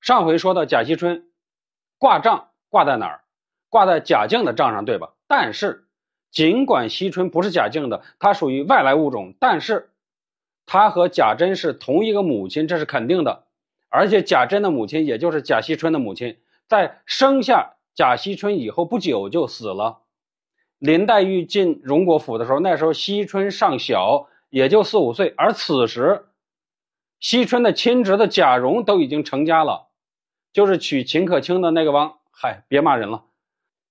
上回说到贾惜春挂账挂在哪儿？挂在贾敬的账上，对吧？但是尽管惜春不是贾敬的，她属于外来物种，但是他和贾珍是同一个母亲，这是肯定的。而且贾珍的母亲，也就是贾惜春的母亲，在生下贾惜春以后不久就死了。林黛玉进荣国府的时候，那时候惜春尚小，也就四五岁，而此时惜春的亲侄子贾蓉都已经成家了，就是娶秦可卿的那个王。嗨，别骂人了，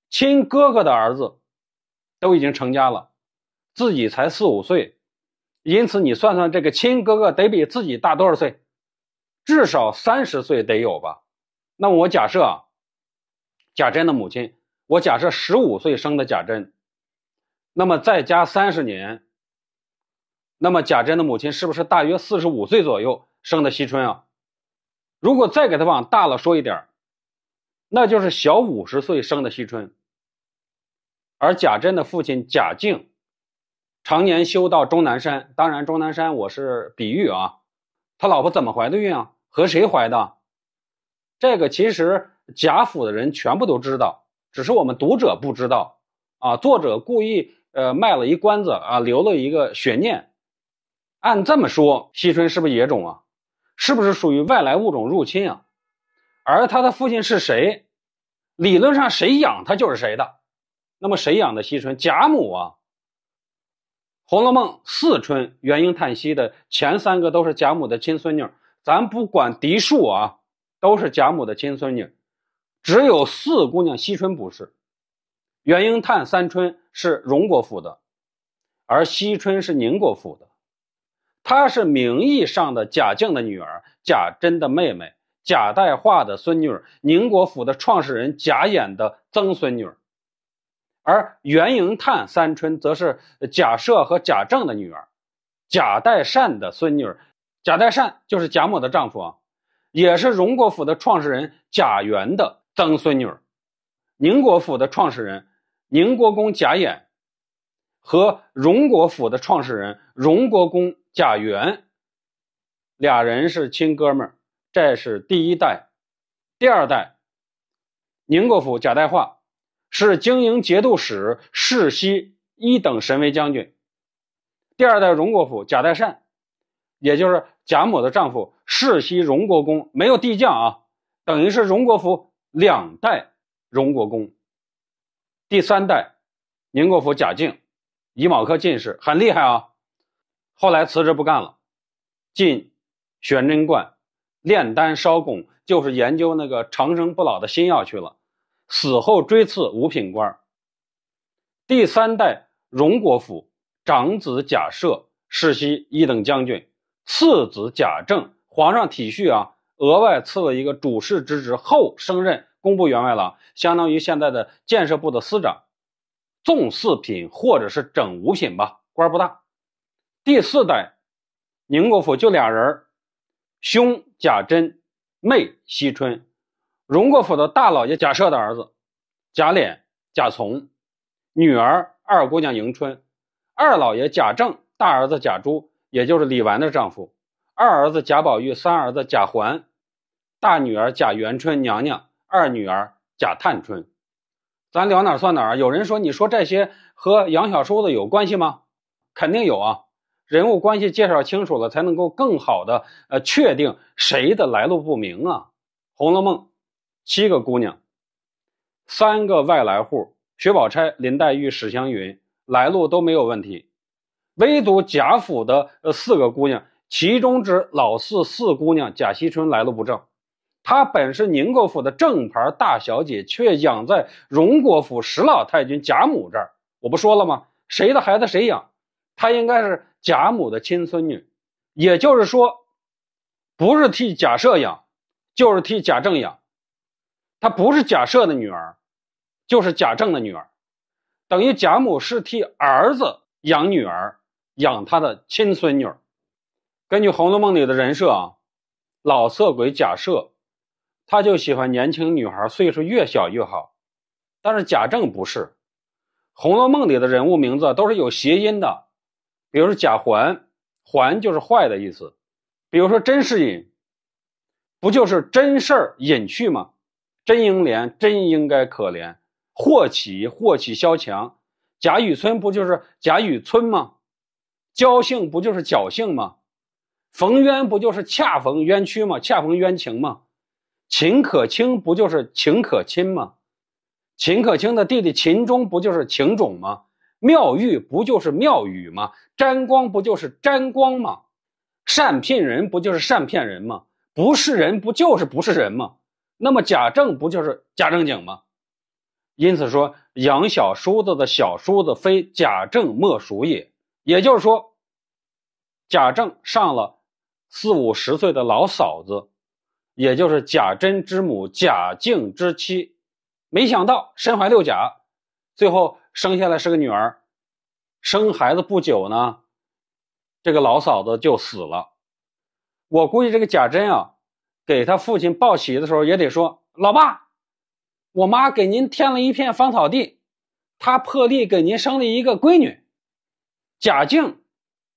亲哥哥的儿子都已经成家了，自己才四五岁，因此你算算，这个亲哥哥得比自己大多少岁？至少三十岁得有吧？那么我假设啊，贾珍的母亲，我假设十五岁生的贾珍，那么再加三十年，那么贾珍的母亲是不是大约四十五岁左右生的惜春啊？如果再给他往大了说一点，那就是小五十岁生的惜春。而贾珍的父亲贾敬，常年修道终南山，当然终南山我是比喻啊，他老婆怎么怀的孕啊？和谁怀的？这个其实贾府的人全部都知道，只是我们读者不知道啊。作者故意呃卖了一关子啊，留了一个悬念。按这么说，惜春是不是野种啊？是不是属于外来物种入侵啊？而他的父亲是谁？理论上谁养他就是谁的。那么谁养的惜春？贾母啊。《红楼梦》四春元婴叹息的前三个都是贾母的亲孙女。咱不管嫡庶啊，都是贾母的亲孙女，只有四姑娘惜春不是。元婴叹、三春是荣国府的，而惜春是宁国府的。她是名义上的贾敬的女儿，贾珍的妹妹，贾代化的孙女，宁国府的创始人贾演的曾孙女。而元婴叹、三春则是贾赦和贾政的女儿，贾代善的孙女。贾代善就是贾母的丈夫啊，也是荣国府的创始人贾源的曾孙女。宁国府的创始人宁国公贾演和荣国府的创始人荣国公贾元，俩人是亲哥们儿。这是第一代，第二代，宁国府贾代化是经营节度使世袭一等神威将军。第二代荣国府贾代善。也就是贾母的丈夫世袭荣国公，没有帝将啊，等于是荣国府两代荣国公。第三代宁国府贾敬，乙卯科进士，很厉害啊。后来辞职不干了，进玄真观炼丹烧汞，就是研究那个长生不老的新药去了。死后追赐五品官。第三代荣国府长子贾赦世袭一等将军。次子贾政，皇上体恤啊，额外赐了一个主事之职，后升任工部员外郎，相当于现在的建设部的司长，纵四品或者是整五品吧，官不大。第四代宁国府就俩人儿兄贾珍，妹惜春，荣国府的大老爷贾赦的儿子贾琏、贾从，女儿二姑娘迎春，二老爷贾政，大儿子贾珠。也就是李纨的丈夫，二儿子贾宝玉，三儿子贾环，大女儿贾元春娘娘，二女儿贾探春。咱聊哪算哪？有人说，你说这些和杨小叔子有关系吗？肯定有啊，人物关系介绍清楚了，才能够更好的呃确定谁的来路不明啊。《红楼梦》七个姑娘，三个外来户，薛宝钗、林黛玉、史湘云，来路都没有问题。唯独贾府的呃四个姑娘，其中之老四四姑娘贾惜春来路不正。她本是宁国府的正牌大小姐，却养在荣国府史老太君贾母这儿。我不说了吗？谁的孩子谁养，她应该是贾母的亲孙女。也就是说，不是替贾赦养，就是替贾政养。她不是贾赦的女儿，就是贾政的女儿，等于贾母是替儿子养女儿。养他的亲孙女，根据《红楼梦》里的人设啊，老色鬼贾赦，他就喜欢年轻女孩，岁数越小越好。但是贾政不是，《红楼梦》里的人物名字都是有谐音的，比如说贾环，环就是坏的意思；比如说甄士隐，不就是真事儿隐去吗？真应怜，真应该可怜。祸起，祸起萧墙。贾雨村不就是贾雨村吗？侥幸不就是侥幸吗？逢冤不就是恰逢冤屈吗？恰逢冤情吗？秦可卿不就是秦可亲吗？秦可卿的弟弟秦钟不就是秦种吗？妙玉不就是妙语吗？沾光不就是沾光吗？善骗人不就是善骗人吗？不是人不就是不是人吗？那么贾政不就是贾正经吗？因此说，养小叔子的小叔子非贾政莫属也。也就是说，贾政上了四五十岁的老嫂子，也就是贾珍之母贾静之妻。没想到身怀六甲，最后生下来是个女儿。生孩子不久呢，这个老嫂子就死了。我估计这个贾珍啊，给他父亲报喜的时候也得说：“老爸。”我妈给您添了一片芳草地，她破例给您生了一个闺女。贾静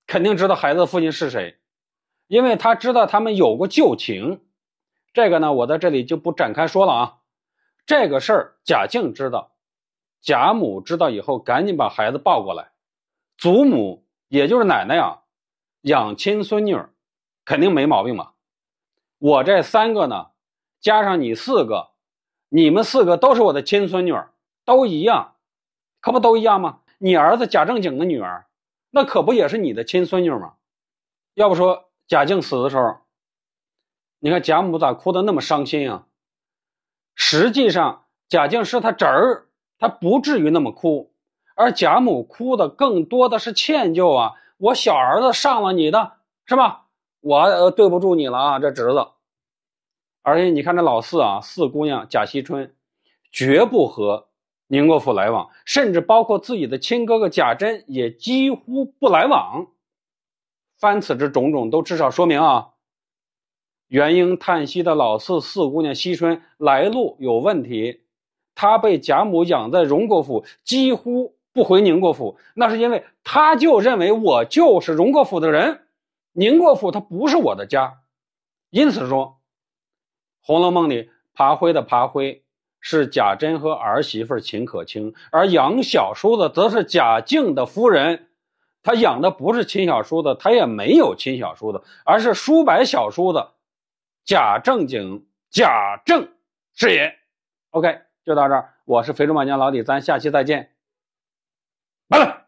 肯定知道孩子的父亲是谁，因为他知道他们有过旧情。这个呢，我在这里就不展开说了啊。这个事儿贾静知道，贾母知道以后，赶紧把孩子抱过来。祖母也就是奶奶呀，养亲孙女肯定没毛病嘛。我这三个呢，加上你四个。你们四个都是我的亲孙女，都一样，可不都一样吗？你儿子贾正经的女儿，那可不也是你的亲孙女吗？要不说贾静死的时候，你看贾母咋哭的那么伤心啊？实际上贾静是他侄儿，他不至于那么哭，而贾母哭的更多的是歉疚啊！我小儿子上了你的，是吧？我对不住你了啊，这侄子。而且你看这老四啊，四姑娘贾惜春，绝不和宁国府来往，甚至包括自己的亲哥哥贾珍也几乎不来往。凡此之种种，都至少说明啊，元婴叹息的老四四姑娘惜春来路有问题。他被贾母养在荣国府，几乎不回宁国府，那是因为他就认为我就是荣国府的人，宁国府它不是我的家，因此说。《红楼梦》里，爬灰的爬灰是贾珍和儿媳妇秦可卿，而养小叔子则是贾静的夫人。他养的不是亲小叔子，他也没有亲小叔子，而是叔伯小叔子贾正经、贾政是也。OK，就到这儿。我是肥猪满江老李，咱下期再见，拜拜。